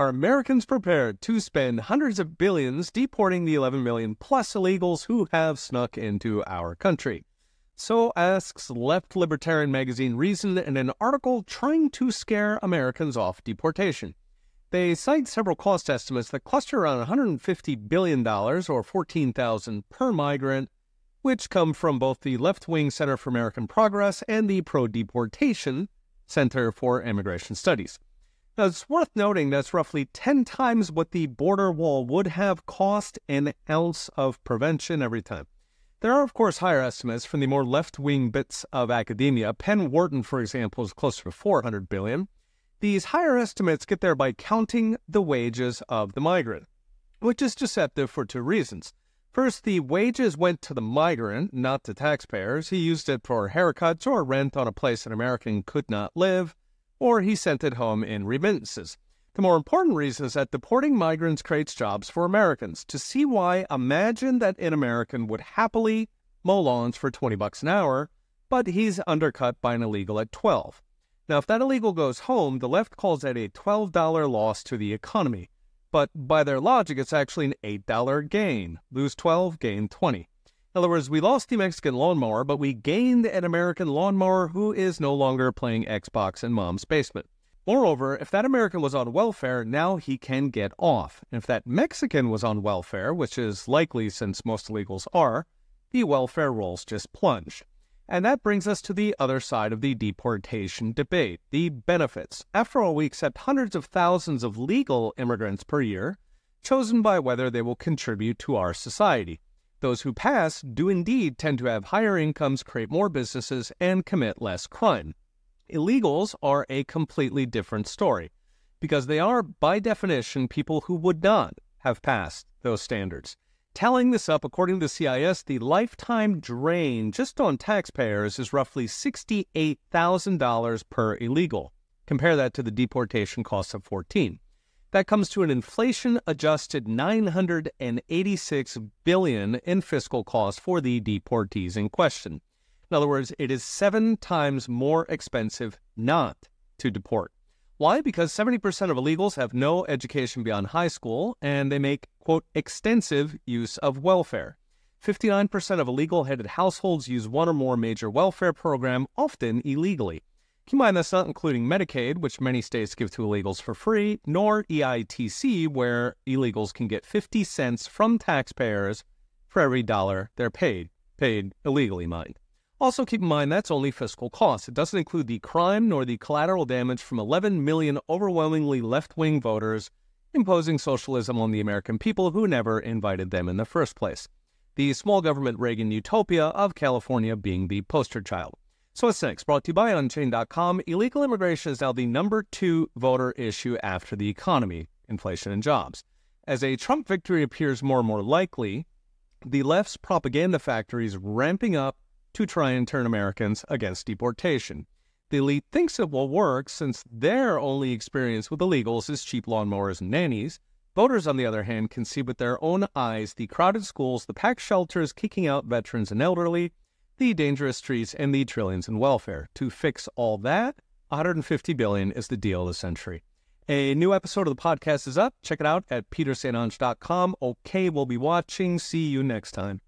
Are Americans prepared to spend hundreds of billions deporting the 11 million plus illegals who have snuck into our country? So asks left libertarian magazine Reason in an article trying to scare Americans off deportation. They cite several cost estimates that cluster around $150 billion or 14000 per migrant, which come from both the left-wing Center for American Progress and the pro-deportation Center for Immigration Studies. Now, it's worth noting that's roughly 10 times what the border wall would have cost an ounce of prevention every time. There are, of course, higher estimates from the more left-wing bits of academia. Penn Wharton, for example, is closer to 400 billion. These higher estimates get there by counting the wages of the migrant, which is deceptive for two reasons. First, the wages went to the migrant, not to taxpayers. He used it for haircuts or rent on a place an American could not live or he sent it home in remittances. The more important reason is that deporting migrants creates jobs for Americans. To see why, imagine that an American would happily mow lawns for 20 bucks an hour, but he's undercut by an illegal at 12. Now, if that illegal goes home, the left calls that a $12 loss to the economy. But by their logic, it's actually an $8 gain. Lose 12, gain 20. In other words, we lost the Mexican lawnmower, but we gained an American lawnmower who is no longer playing Xbox in mom's basement. Moreover, if that American was on welfare, now he can get off. And if that Mexican was on welfare, which is likely since most illegals are, the welfare rolls just plunged. And that brings us to the other side of the deportation debate the benefits. After all, we accept hundreds of thousands of legal immigrants per year, chosen by whether they will contribute to our society. Those who pass do indeed tend to have higher incomes, create more businesses, and commit less crime. Illegals are a completely different story because they are, by definition, people who would not have passed those standards. Tallying this up, according to CIS, the lifetime drain just on taxpayers is roughly $68,000 per illegal. Compare that to the deportation costs of 14. That comes to an inflation adjusted 986 billion in fiscal costs for the deportees in question. In other words, it is 7 times more expensive not to deport. Why? Because 70% of illegals have no education beyond high school and they make, quote, extensive use of welfare. 59% of illegal headed households use one or more major welfare program, often illegally. Keep in mind that's not including Medicaid, which many states give to illegals for free, nor EITC, where illegals can get 50 cents from taxpayers for every dollar they're paid, paid illegally, mind. Also, keep in mind that's only fiscal costs. It doesn't include the crime nor the collateral damage from 11 million overwhelmingly left wing voters imposing socialism on the American people who never invited them in the first place. The small government Reagan utopia of California being the poster child. So what's next? Brought to you by Unchained.com. Illegal immigration is now the number two voter issue after the economy, inflation, and jobs. As a Trump victory appears more and more likely, the left's propaganda factory is ramping up to try and turn Americans against deportation. The elite thinks it will work since their only experience with illegals is cheap lawnmowers and nannies. Voters, on the other hand, can see with their own eyes the crowded schools, the packed shelters kicking out veterans and elderly, the dangerous trees, and the trillions in welfare. To fix all that, 150 billion is the deal of the century. A new episode of the podcast is up. Check it out at peterstonge.com. Okay, we'll be watching. See you next time.